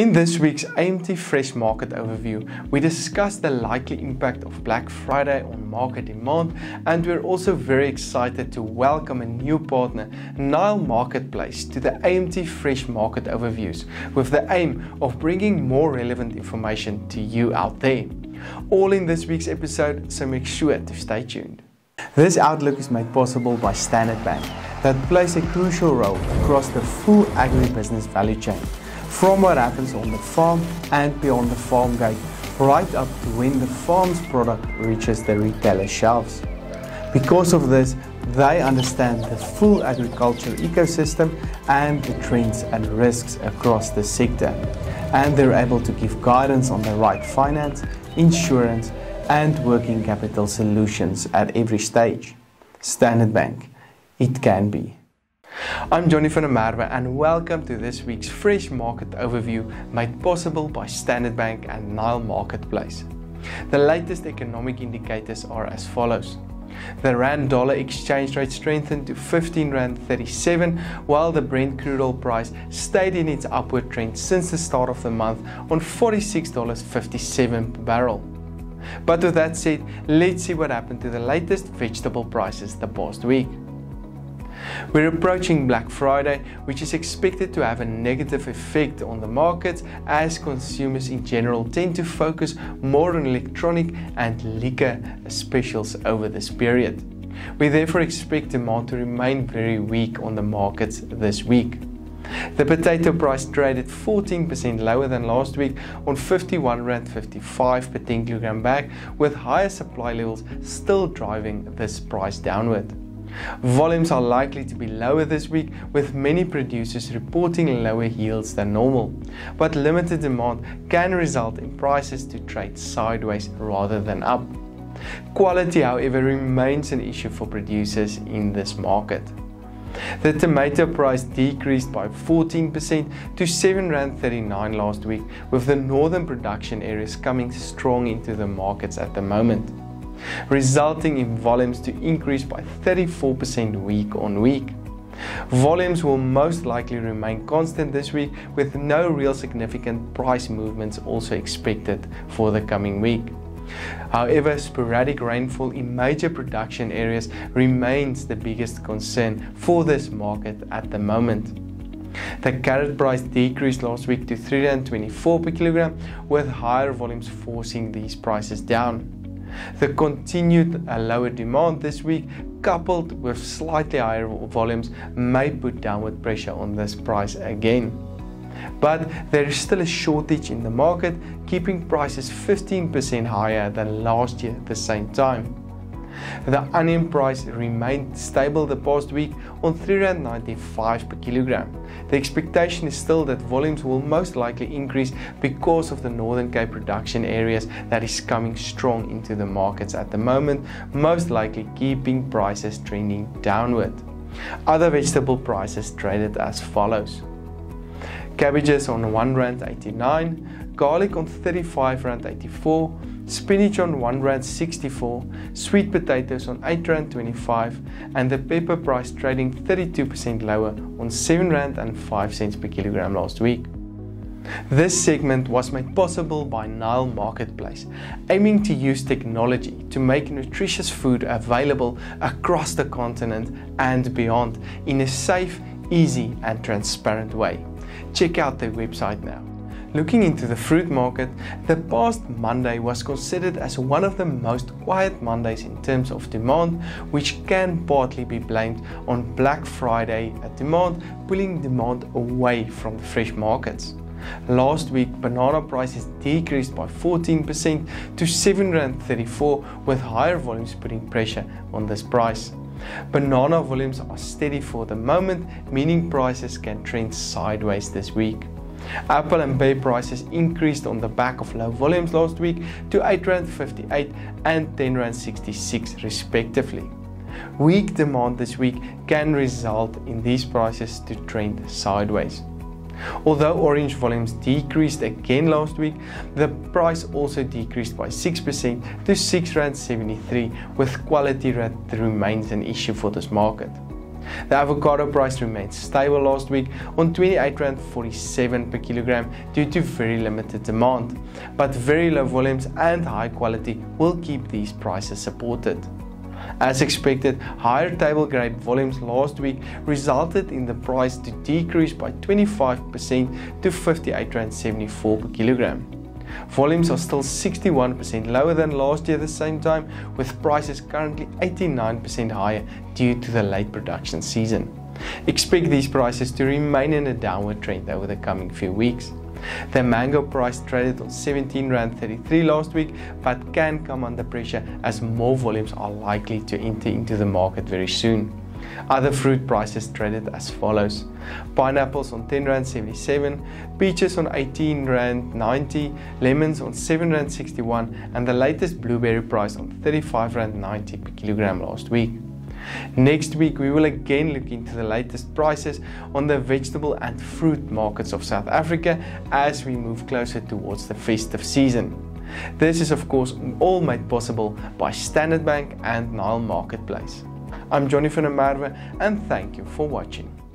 In this week's AMT Fresh Market Overview, we discuss the likely impact of Black Friday on market demand, and we're also very excited to welcome a new partner, Nile Marketplace, to the AMT Fresh Market Overviews, with the aim of bringing more relevant information to you out there. All in this week's episode, so make sure to stay tuned. This outlook is made possible by Standard Bank, that plays a crucial role across the full agribusiness value chain from what happens on the farm and beyond the farm gate, right up to when the farm's product reaches the retailer shelves. Because of this, they understand the full agriculture ecosystem and the trends and risks across the sector. And they're able to give guidance on the right finance, insurance, and working capital solutions at every stage. Standard Bank, it can be. I'm Johnny van der Merwe and welcome to this week's Fresh Market Overview made possible by Standard Bank and Nile Marketplace. The latest economic indicators are as follows. The rand dollar exchange rate strengthened to 15 rand 37 while the Brent crude oil price stayed in its upward trend since the start of the month on $46.57 per barrel. But with that said, let's see what happened to the latest vegetable prices the past week. We're approaching Black Friday, which is expected to have a negative effect on the market as consumers in general tend to focus more on electronic and liquor specials over this period. We therefore expect demand to remain very weak on the markets this week. The potato price traded 14% lower than last week on 51 rand 55 per 10 kilogram bag, with higher supply levels still driving this price downward. Volumes are likely to be lower this week, with many producers reporting lower yields than normal. But limited demand can result in prices to trade sideways rather than up. Quality, however, remains an issue for producers in this market. The tomato price decreased by 14% to 7 rand 39 last week, with the northern production areas coming strong into the markets at the moment resulting in volumes to increase by 34% week on week. Volumes will most likely remain constant this week with no real significant price movements also expected for the coming week. However, sporadic rainfall in major production areas remains the biggest concern for this market at the moment. The carrot price decreased last week to 324 per kilogram, with higher volumes forcing these prices down. The continued uh, lower demand this week, coupled with slightly higher volumes, may put downward pressure on this price again. But there is still a shortage in the market, keeping prices 15% higher than last year at the same time. The onion price remained stable the past week on 395 per kilogram. The expectation is still that volumes will most likely increase because of the Northern Cape production areas that is coming strong into the markets at the moment, most likely keeping prices trending downward. Other vegetable prices traded as follows. Cabbages on 1 rand 89, garlic on 35 rand 84, spinach on 1 rand 64, sweet potatoes on 8 rand 25, and the pepper price trading 32% lower on 7 rand and 5 cents per kilogram last week. This segment was made possible by Nile Marketplace, aiming to use technology to make nutritious food available across the continent and beyond in a safe, easy, and transparent way. Check out their website now. Looking into the fruit market, the past Monday was considered as one of the most quiet Mondays in terms of demand, which can partly be blamed on Black Friday at demand, pulling demand away from the fresh markets. Last week, banana prices decreased by 14% to 734, with higher volumes putting pressure on this price. Banana volumes are steady for the moment, meaning prices can trend sideways this week. Apple and pear prices increased on the back of low volumes last week to 8 rand 58 and 10 rand 66 respectively. Weak demand this week can result in these prices to trend sideways. Although orange volumes decreased again last week, the price also decreased by 6% to 6 rand 73 with quality that remains an issue for this market. The avocado price remained stable last week on 28 rand 47 per kilogram due to very limited demand, but very low volumes and high quality will keep these prices supported. As expected, higher table grape volumes last week resulted in the price to decrease by 25% to 58 rand 74 per kilogram. Volumes are still 61% lower than last year at the same time, with prices currently 89% higher due to the late production season. Expect these prices to remain in a downward trend over the coming few weeks. The mango price traded on 17 rand 33 last week, but can come under pressure as more volumes are likely to enter into the market very soon. Other fruit prices traded as follows. Pineapples on 10 rand 77, peaches on 18 rand 90, lemons on 7 rand 61 and the latest blueberry price on 35 rand 90 per kilogram last week. Next week, we will again look into the latest prices on the vegetable and fruit markets of South Africa as we move closer towards the festive season. This is, of course, all made possible by Standard Bank and Nile Marketplace. I'm Johnny Merwe and thank you for watching.